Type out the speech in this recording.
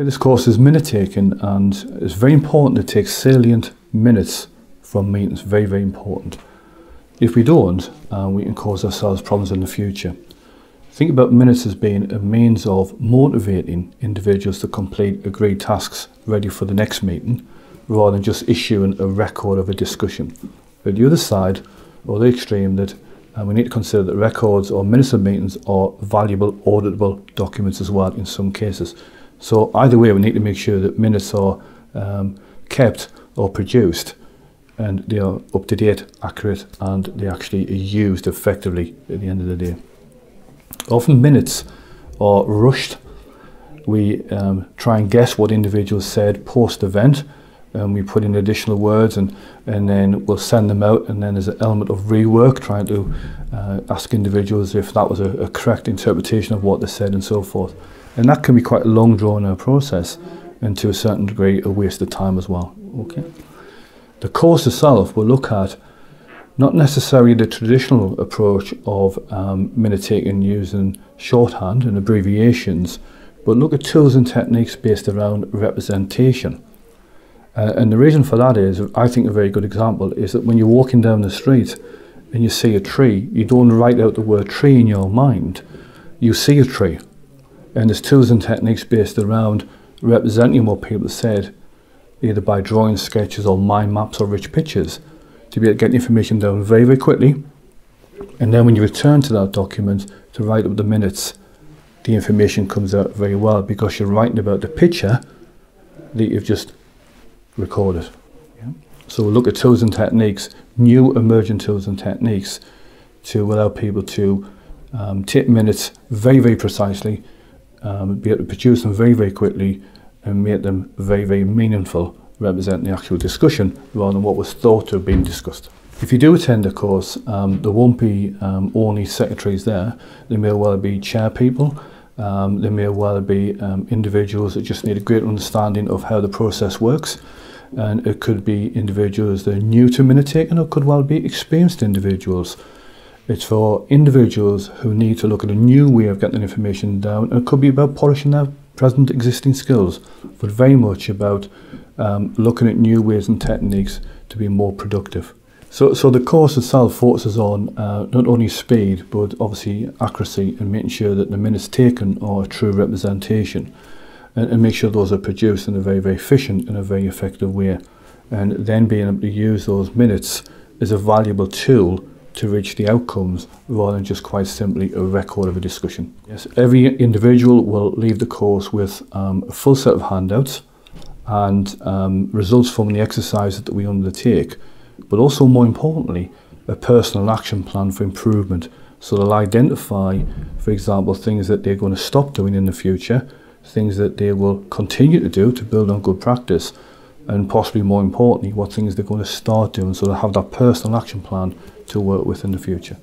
Okay, this course is minute taking and it's very important to take salient minutes from meetings, very, very important. If we don't, uh, we can cause ourselves problems in the future. Think about minutes as being a means of motivating individuals to complete agreed tasks ready for the next meeting, rather than just issuing a record of a discussion. But the other side, or the extreme, that uh, we need to consider that records or minutes of meetings are valuable auditable documents as well in some cases. So either way, we need to make sure that minutes are um, kept or produced and they are up to date, accurate, and they actually are used effectively at the end of the day. Often minutes are rushed. We um, try and guess what individuals said post event, and we put in additional words, and, and then we'll send them out. And then there's an element of rework, trying to uh, ask individuals if that was a, a correct interpretation of what they said, and so forth. And that can be quite a long drawn out process, and to a certain degree, a waste of time as well. Okay. The course itself will look at not necessarily the traditional approach of um, minute taking using shorthand and abbreviations, but look at tools and techniques based around representation. Uh, and the reason for that is, I think a very good example is that when you're walking down the street and you see a tree, you don't write out the word tree in your mind, you see a tree. And there's tools and techniques based around representing what people said either by drawing sketches or mind maps or rich pictures to be able to get information down very, very quickly. And then when you return to that document to write up the minutes, the information comes out very well because you're writing about the picture that you've just recorded. So we'll look at tools and techniques, new emerging tools and techniques to allow people to um, take minutes very, very precisely, um, be able to produce them very, very quickly and make them very, very meaningful, represent the actual discussion rather than what was thought to have been discussed. If you do attend a course, um, there won't be um, only secretaries there. There may well be chair people. Um, there may well be um, individuals that just need a great understanding of how the process works. And it could be individuals that are new to minute taking or could well be experienced individuals. It's for individuals who need to look at a new way of getting information down. It could be about polishing their present existing skills, but very much about um, looking at new ways and techniques to be more productive. So, so the course itself focuses on uh, not only speed, but obviously accuracy and making sure that the minutes taken are a true representation and, and make sure those are produced in a very, very efficient and a very effective way. And then being able to use those minutes is a valuable tool to reach the outcomes rather than just quite simply a record of a discussion. Yes, every individual will leave the course with um, a full set of handouts and um, results from the exercises that we undertake, but also more importantly, a personal action plan for improvement. So they'll identify, for example, things that they're going to stop doing in the future, things that they will continue to do to build on good practice, and possibly more importantly, what things they're going to start doing so they'll have that personal action plan to work with in the future.